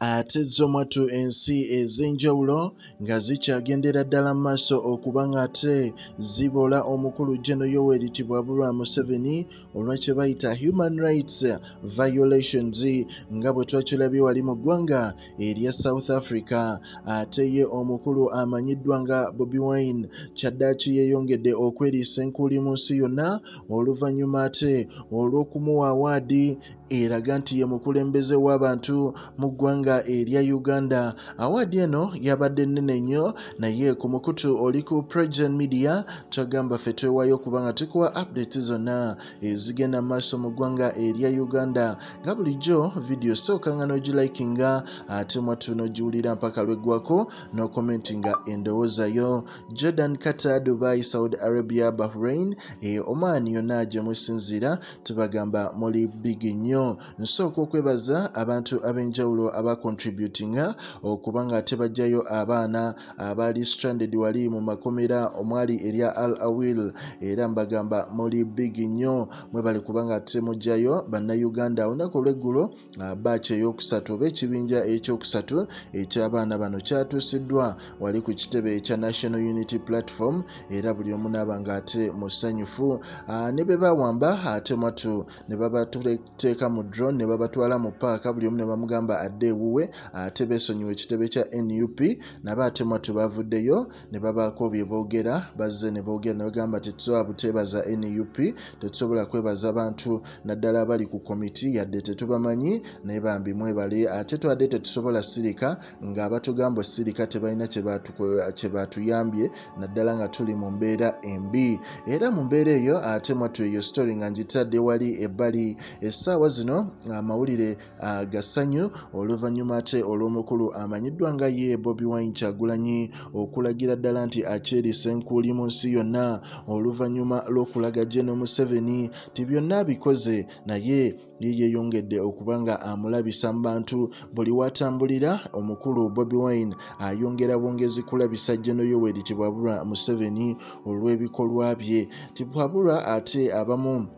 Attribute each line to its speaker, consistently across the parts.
Speaker 1: ate zo mwattu ensi ez'enjawulo nga zikyagendera ddala mu maaso okuba nga ate zibola omukulu geno yoweri tibwabulwa museveni olwa kye bayita human rights violations nga bwe twakirabye wali mu ggwanga erya south africa. Ate ye omukulu amanyiddwa nga bobi wine. Kyaddaaki yeeyongedde okweriisa enkuuli mu nsi yonna? Oluvannyuma ate olw'okumuwa awaadi eraga nti ye mukulembeze w'abantu mu ggwanga erya uganda. Awaadi eno yabadde nnene nnyo naye ku mukutu oli ku progen media twagamba ffe twewaayo okuba nga tukuwa update zonna ezigenda mu maaso mu ggwanga erya uganda. Nga bulijjo vidiyo sooka nga n'ogilikinga ate mwattu n'ogiwulira mpaka lweggwako n'okomentinga endowooza yo jordan kata dubai saudi arabia bahrain e oman yonna gye musinziira tubagamba muli bigi nnyo. Nsooka okwebaza abantu ab'enjawulo abacontributinga okuba nga tebajjayo abaana abaali stranded wali mu makomera omwali erya al awil. Era mbagamba muli bigi nnyo. Mwebali kuba nga temujjayo bannayuganda. Olunaku olw'eggulo baaki eyokusatu oba ekibinja ekyokusatu eky'abaana bano kyatuusiddwa wali ku kitebe ekya national unity platform era buli omu naaba nga ate musanyufu. Ne be bawamba ate mwattu ne babatuteeka mu drone ne babatwala mu paaka buli omu ne bamugamba adde ewuwe ate beesonyiwa ekitebe kya nup nabo ate mwattu bavuddeyo ne babaako bye boogera bazze ne boogera ne bagamba tetusobola buteebaza nup tetusobola kwebaza bantu naddala abali ku komiti yadde tetubamanyi naye bambi mwebale ate twadde tetusobola sirika nga abatugamba osirika tebalina kye batuyambye naddala nga tuli mu mbeera embi. Era mu mbeera eyo ate mwattu eyo story nga ngitadde wali ebbali essaawa zino amawulire gassanyu oluvannyuma ate olw'omukulu amanyiddwa nga ye bobi wine kyagulanyi okulagira ddala nti akyerisa enkuuli mu nsi yonna. Oluvannyuma lw'okulaga geno museveni ti byonna abikoze naye ye yeeyongedde okuba nga amulabisa mu bantu. Buli watambulira omukulu bobi wine ayongera bwongezi kulabisa geno yoweri kibwabulwa museveni olw'ebikolwa bye. Tibwabulwa ate abamu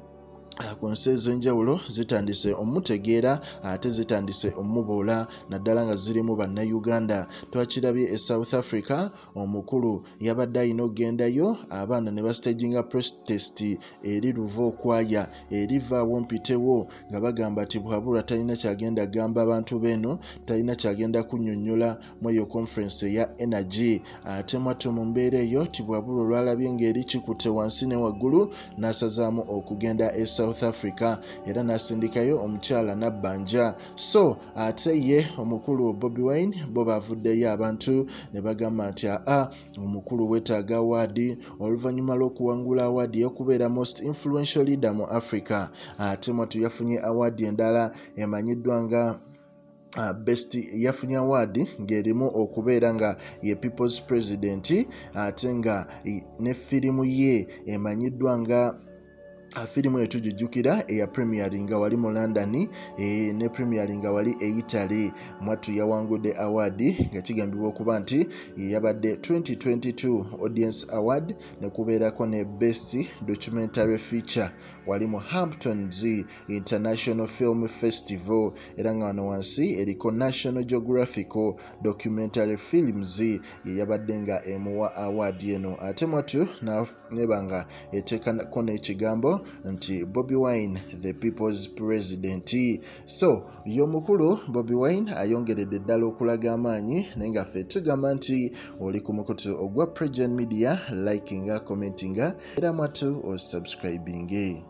Speaker 1: ku nsi ez'enjawulo zitandise omutegeera ate zitandise omuboola naddala nga zirimu bannayuganda. Twakirabye e south africa omukulu yabadde alina okugendayo abaana ne bastaginga protest eri luva okwaya erivaawo mpitewo nga bagamba ti bwabulwa talina kyagenda gamba abantu beeno talina kyagenda kunnyonnyola mu eyo conference eya energy. Ate mwattu mu mbeera eyo ti bwabulwa olwalabye ng'eri kikutte wansi ne waggulu n'asazaamu okugenda e south africa era n'asindikayo omukyala nabbanja. So ate ye omukulu bobi wine bo bavuddeyo abantu ne bagamba nti aa omukulu weetaaga awaadi oluvannyuma lw'okuwangula awaadi y'okubeera most influential leader mu africa. Ate mwatu yafunye awaadi endala emanyiddwa nga Uh, best yafunye awaadi ng'erimu okubeera nga ye people's president ate nga ne firimu ye emanyiddwa nga firimu etujujjukira eya premiary nga wali mu london e, ne premiary nga wali e italy. Mwattu yawangudde awaadi nga kigambibwa okuba nti yabadde 2022 audience award nekubeerako ne best documentary feature. Wali mu hamptons international film festival era nga wano wansi eriko national geographical documentary films yeyabadde nga emuwa awaadi eno. Ate mwattu neba nga eteekako n'ekigambo nti bobi wine the people's president. So y'omukulu bobi wine ayongeredde ddala okulaga amaanyi naye nga ffe tugamba nti oli ku mukutu ogwa pregen media likinga commentinga era mwatu osubscribinge